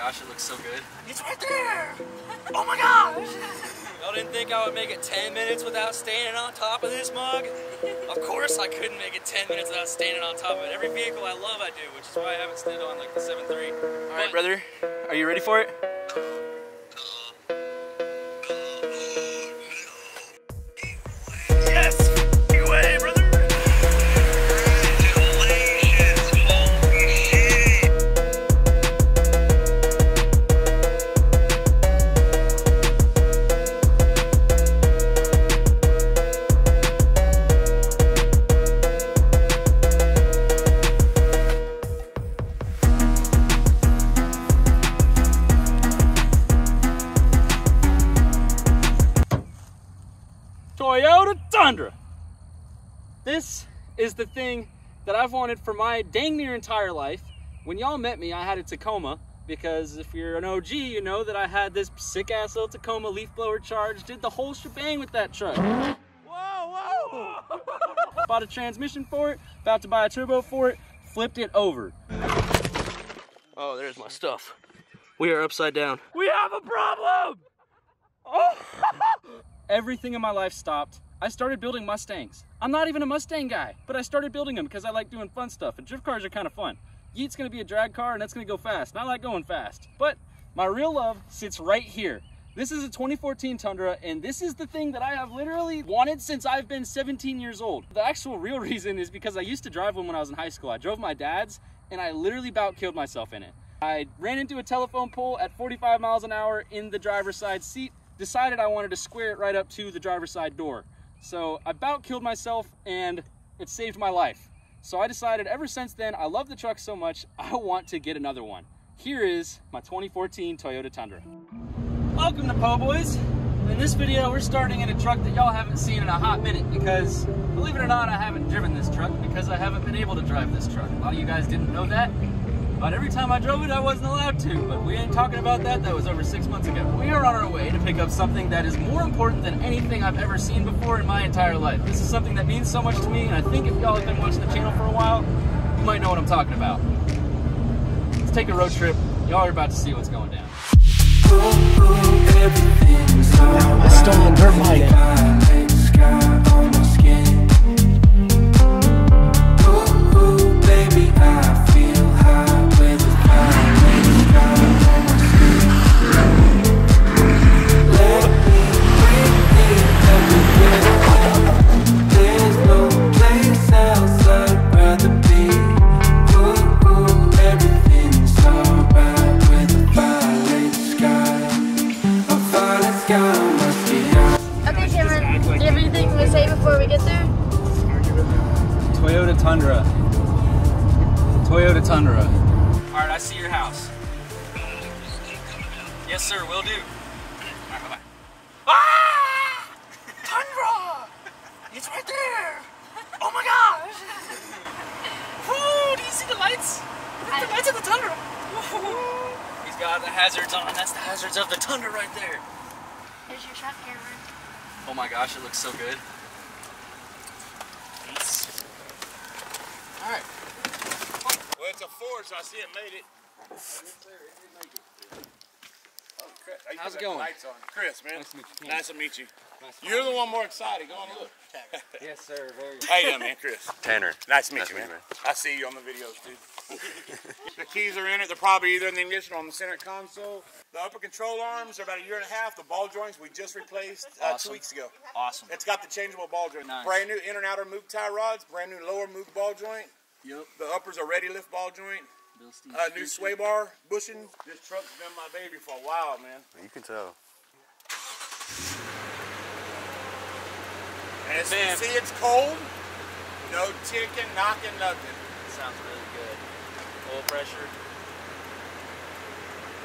gosh, it looks so good. It's right there! Oh my gosh! Y'all didn't think I would make it 10 minutes without standing on top of this mug? Of course I couldn't make it 10 minutes without standing on top of it. Every vehicle I love I do, which is why I haven't stood on like the 7.3. All right, brother, are you ready for it? This is the thing that I've wanted for my dang near entire life. When y'all met me, I had a Tacoma because if you're an OG, you know that I had this sick ass little Tacoma leaf blower charge, did the whole shebang with that truck. Whoa, whoa! Bought a transmission for it, about to buy a turbo for it, flipped it over. Oh, there's my stuff. We are upside down. We have a problem! Oh! Everything in my life stopped. I started building Mustangs. I'm not even a Mustang guy, but I started building them because I like doing fun stuff, and drift cars are kind of fun. Yeet's gonna be a drag car, and that's gonna go fast, and I like going fast. But my real love sits right here. This is a 2014 Tundra, and this is the thing that I have literally wanted since I've been 17 years old. The actual real reason is because I used to drive one when I was in high school. I drove my dad's, and I literally about killed myself in it. I ran into a telephone pole at 45 miles an hour in the driver's side seat, decided I wanted to square it right up to the driver's side door. So I about killed myself and it saved my life. So I decided ever since then, I love the truck so much, I want to get another one. Here is my 2014 Toyota Tundra. Welcome to Poe Boys. In this video, we're starting in a truck that y'all haven't seen in a hot minute because, believe it or not, I haven't driven this truck because I haven't been able to drive this truck. A lot of you guys didn't know that, but every time I drove it, I wasn't allowed to. But we ain't talking about that. That was over six months ago. We are on our way to pick up something that is more important than anything I've ever seen before in my entire life. This is something that means so much to me, and I think if y'all have been watching the channel for a while, you might know what I'm talking about. Let's take a road trip. Y'all are about to see what's going down. I stole a dirt bike. Tundra. Toyota Tundra. All right, I see your house. Yes, sir, will do. All right, bye-bye. Ah! Tundra! It's right there! Oh my gosh! Woo! Do you see the lights? The lights of the Tundra! Woo. He's got the hazards on. That's the hazards of the Tundra right there. Here's your truck, Cameron. Oh my gosh, it looks so good. All right. Well, it's a four, so I see it made it. Oh, Chris, how you How's it going? Lights on. Chris, man. Nice to meet you. Nice to meet you. You're the one more excited. Go on and look. Yes, sir. Very. How you man? Chris. Tanner. Nice to meet Nice you, to man. I see you on the videos, dude. the keys are in it. They're probably either in the ignition or on the center console. The upper control arms are about a year and a half. The ball joints we just replaced uh, Awesome. two weeks ago. Awesome. It's got the changeable ball joint. Nice. Brand new inner and outer Moog tie rods. Brand new lower Moog ball joint. Yep. The uppers are Ready Lift ball joint. Bilstein Uh, new sway bar bushing. This truck's been my baby for a while, man. You can tell. And it's, Man. you see it's cold. No ticking, knocking, nothing. Sounds really good. Oil pressure.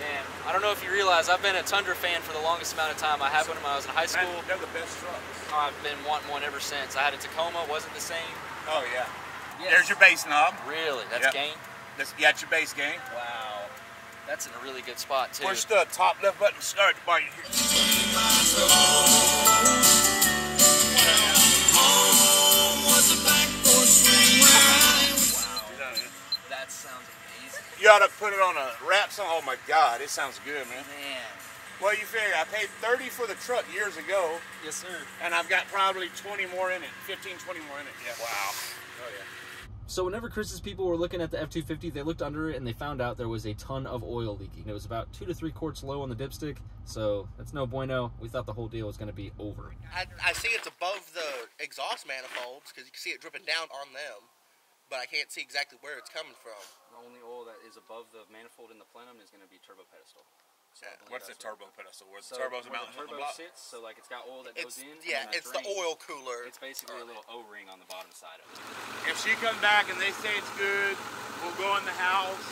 Man, I don't know if you realize I've been a Tundra fan for the longest amount of time. I had one when I was in high Man, school. they're the best trucks. I've been wanting one ever since. I had a Tacoma, wasn't the same. Oh yeah. There's your bass knob. Really? That's Yep. gain? That's, you got your bass gain. Wow. That's in a really good spot too. Push the top left button to start the to put it on a rap song. Oh my God, it sounds good, man. Man. Well, you figure I paid 30 for the truck years ago, Yes, sir. and I've got probably 20 more in it, 15, 20 more in it. Yeah. Wow. Oh yeah. So whenever Chris's people were looking at the F250, they looked under it and they found out there was a ton of oil leaking. It was about two to three quarts low on the dipstick, so that's no bueno. We thought the whole deal was going to be over. I, I see it's above the exhaust manifolds because you can see it dripping down on them, but I can't see exactly where it's coming from. The only oil that is above the manifold in the plenum is going to be turbo pedestal. So I believe What's the that's what- turbo pedestal? Where's So the turbo's where about the turbo sits, so like it's got oil that It's goes in. yeah, then that it's the oil cooler. It's basically a little O-ring on the bottom side of it. If she comes back and they say it's good, we'll go in the house.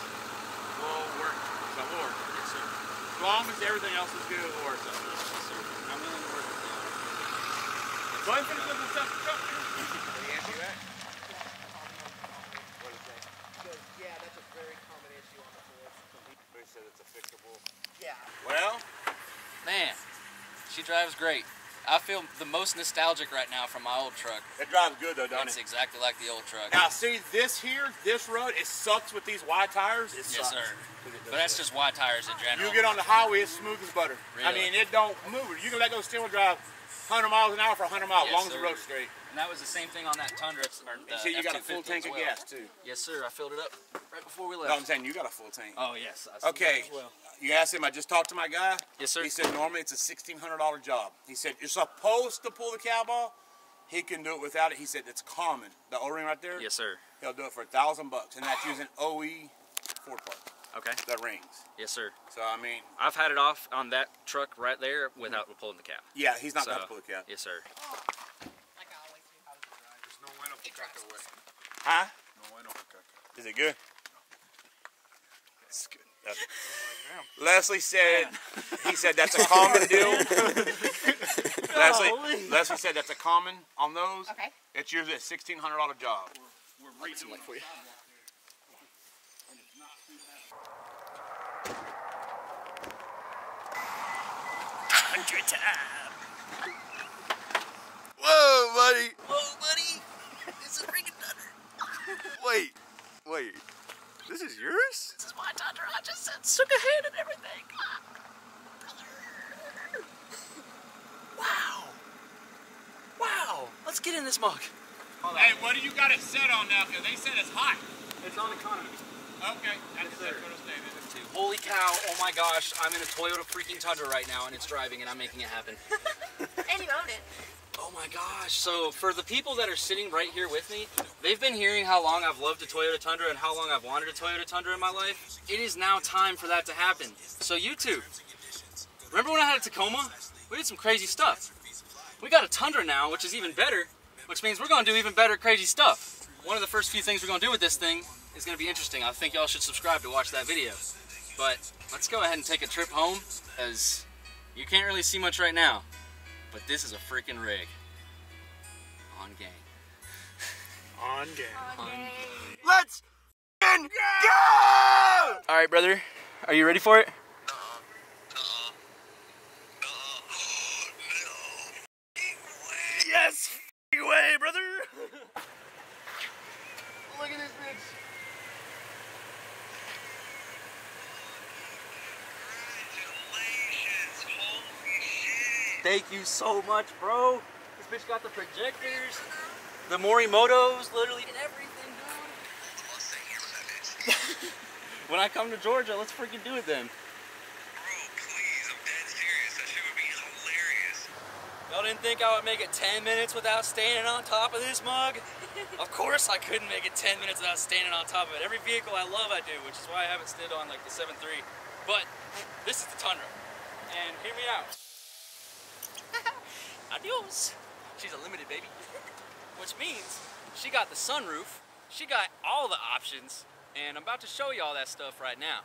We'll work. So we'll work. Yes, sir. As long as everything else is good, we'll work. So. Yes, sir. I'm willing to work with you. Go ahead and finish up the stuff. Go. Did he answer that? What did he say? yeah, that's a very common issue on the Ford. He said it's a fixable. Yeah. Well, Man, she drives great. I feel the most nostalgic right now from my old truck. it drives good though, doesn't It's it? It's exactly like the old truck. Now see this here, this road, it sucks with these wide tires. It Yes, sucks. sir. But that's just wide tires in general. You get on the highway, it's smooth as butter. Really? I mean, it don't move. You can let go steering drive 100 miles an hour for 100 miles, Yes, as long as the road's straight. And that was the same thing on that Tundra. It's- Or You the see, you got a full tank as of gas too. Yes, sir. I filled it up right before we No, I'm left. saying you got a full tank. Oh, yes. I Okay, well. you asked him. I just talked to my guy. Yes, sir. He said normally it's a sixteen hundred dollar job. He said you're supposed to pull the cab off. He can do it without it. He said it's common. The O-ring right there. Yes, sir. He'll do it for a thousand bucks, and that's using OE Ford part Okay. The rings. Yes, sir. So I mean, I've had it off on that truck right there without pulling the cap. yeah, he's not So, gonna pull the cap. Yes, sir. Huh? Is it good? It's good. That's- Leslie said he said that's a common deal. Leslie, Leslie said that's a common on those. Okay. It's usually a sixteen hundred dollar job. We're waiting for you. Whoa, buddy. Whoa, buddy. This is freaking Tundra. Wait, wait. This is yours? This is my Tundra. I just said, took a hit and everything. Wow. Wow. Let's get in this mug. Hey, what do you got it set on now? Because they said it's hot. It's on economy. Okay, that's that's what. Holy cow. Oh my gosh. I'm in a Toyota freaking Tundra right now and it's driving and I'm making it happen. And you own it. Oh my gosh. So for the people that are sitting right here with me, they've been hearing how long I've loved a Toyota Tundra and how long I've wanted a Toyota Tundra in my life. It is now time for that to happen. So YouTube, remember when I had a Tacoma? We did some crazy stuff. We got a Tundra now, which is even better, which means we're gonna do even better crazy stuff. One of the first few things we're gonna do with this thing is gonna be interesting. I think y'all should subscribe to watch that video. But let's go ahead and take a trip home, as you can't really see much right now. But this is a freaking rig. On game. Let's f***ing go! All right, brother. Are you ready for it? Yes, way, brother! Look at this bitch. Congratulations, holy shit! Thank you so much, bro. This bitch got the projectors, the Morimotos, literally and everything, dude. when I come to Georgia, let's freaking do it then. Y'all didn't think I would make it 10 minutes without standing on top of this mug? of course I couldn't make it 10 minutes without standing on top of it. Every vehicle I love I do, which is why I haven't stood on like the 7.3. But this is the Tundra. And hear me out. Adios. She's a limited baby. Which means she got the sunroof, she got all the options, and I'm about to show you all that stuff right now.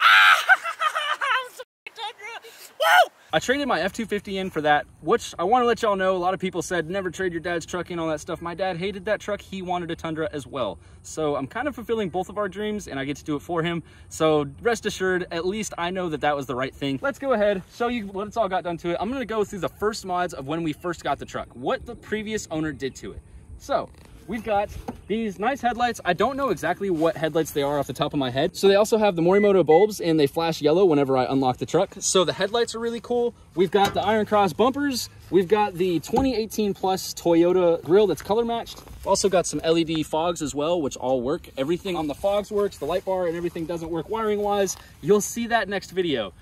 Woo! I traded my F-250 in for that, which I want to let y'all know, a lot of people said never trade your dad's truck in, all that stuff. My dad hated that truck. He wanted a Tundra as well. So I'm kind of fulfilling both of our dreams and I get to do it for him. So rest assured, at least I know that that was the right thing. Let's go ahead, show you what it's all got done to it. I'm going to go through the first mods of when we first got the truck, what the previous owner did to it. So we've got these nice headlights. I don't know exactly what headlights they are off the top of my head. So they also have the Morimoto bulbs and they flash yellow whenever I unlock the truck. So the headlights are really cool. We've got the Iron Cross bumpers. We've got the 2018 plus Toyota grill that's color matched. Also got some LED fogs as well, which all work. Everything on the fogs works, the light bar and everything doesn't work wiring wise. You'll see that next video.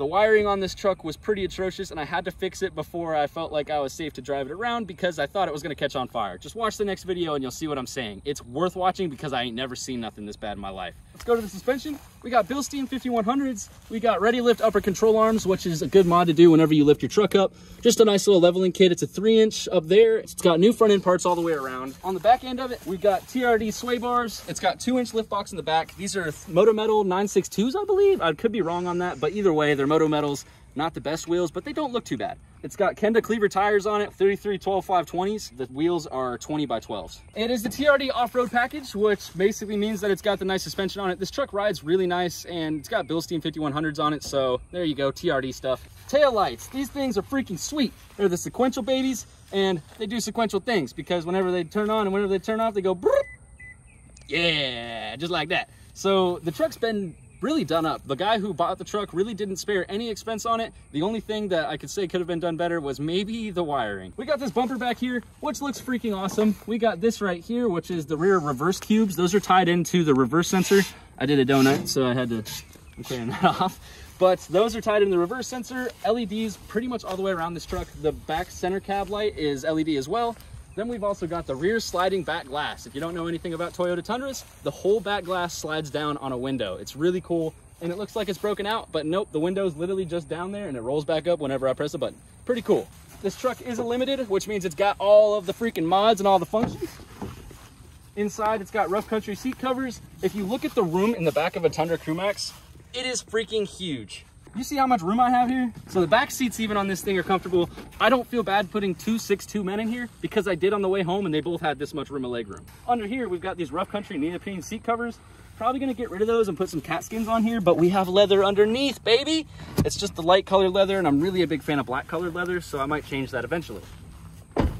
The wiring on this truck was pretty atrocious and I had to fix it before I felt like I was safe to drive it around because I thought it was gonna catch on fire. Just watch the next video and you'll see what I'm saying. It's worth watching because I ain't never seen nothing this bad in my life. Let's go to the suspension. We got Bilstein 5100s. We got Ready Lift upper control arms, which is a good mod to do whenever you lift your truck up. Just a nice little leveling kit. It's a three inch up there. It's got new front end parts all the way around. On the back end of it, we've got TRD sway bars. It's got two inch lift box in the back. These are Moto Metal 962s, I believe. I could be wrong on that, but either way, they're Moto Metals. Not the best wheels, but they don't look too bad. It's got Kenda Klever tires on it, 33 12 520s. The wheels are 20 by 12s. It is the TRD off-road package, which basically means that it's got the nice suspension on it. This truck rides really nice and it's got Bilstein 5100s on it. So there you go, TRD stuff. Tail lights. These things are freaking sweet. They're the sequential babies and they do sequential things because whenever they turn on and whenever they turn off, they go, Broop. yeah, just like that. So the truck's been really done up. The guy who bought the truck really didn't spare any expense on it. The only thing that I could say could have been done better was maybe the wiring. We got this bumper back here, which looks freaking awesome. We got this right here, which is the rear reverse cubes. Those are tied into the reverse sensor. I did a donut, so I had to turn that off. But those are tied in the reverse sensor. LEDs pretty much all the way around this truck. The back center cab light is LED as well. Then we've also got the rear sliding back glass. If you don't know anything about Toyota Tundras, the whole back glass slides down on a window. It's really cool and it looks like it's broken out, but nope, the window's literally just down there and it rolls back up whenever I press a button. Pretty cool. This truck is a limited, which means it's got all of the freaking mods and all the functions. Inside, it's got Rough Country seat covers. If you look at the room in the back of a Tundra Crew Max, it is freaking huge. You see how much room I have here? So the back seats even on this thing are comfortable. I don't feel bad putting two six two men in here because I did on the way home and they both had this much room of leg room. Under here, we've got these Rough Country neoprene seat covers. Probably gonna get rid of those and put some Katzkin on here, but we have leather underneath, baby. It's just the light colored leather and I'm really a big fan of black colored leather, so I might change that eventually.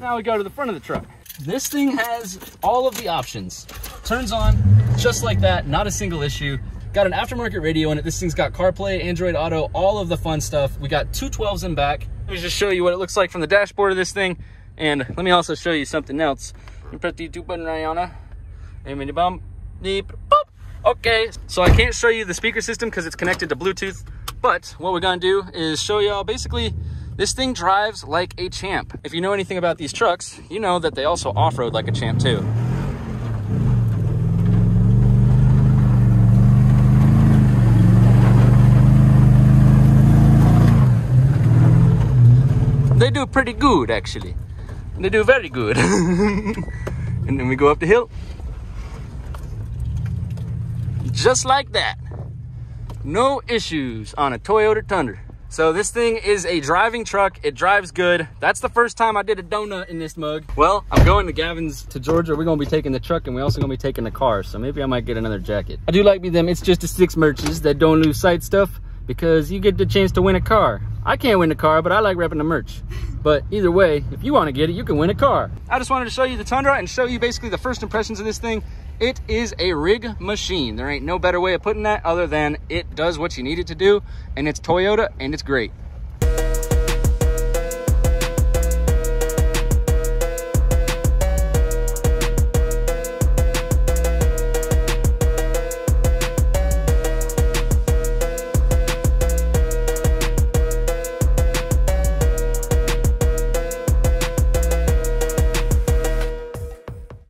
Now we go to the front of the truck. This thing has all of the options. Turns on just like that, not a single issue. Got an aftermarket radio in it. This thing's got CarPlay, Android Auto, all of the fun stuff. We got two 12s in back. Let me just show you what it looks like from the dashboard of this thing. And let me also show you something else. You press the two button right on it. Bump, deep, boop. Okay, so I can't show you the speaker system because it's connected to Bluetooth. But what we're gonna do is show y'all basically this thing drives like a champ. If you know anything about these trucks, you know that they also off-road like a champ too. Pretty good, actually. They do very good. and then we go up the hill. Just like that. No issues on a Toyota Tundra. So this thing is a driving truck. It drives good. That's the first time I did a donut in this mug. Well, I'm going to Gavin's to Georgia. We're gonna be taking the truck and we're also gonna be taking the car. So maybe I might get another jacket. I do like me them It's Just a Six merches that don't lose sight stuff because you get the chance to win a car. I can't win a car, but I like repping the merch. But either way, if you want to get it, you can win a car. I just wanted to show you the Tundra and show you basically the first impressions of this thing. It is a rig machine. There ain't no better way of putting that other than it does what you need it to do, and it's Toyota, and it's great.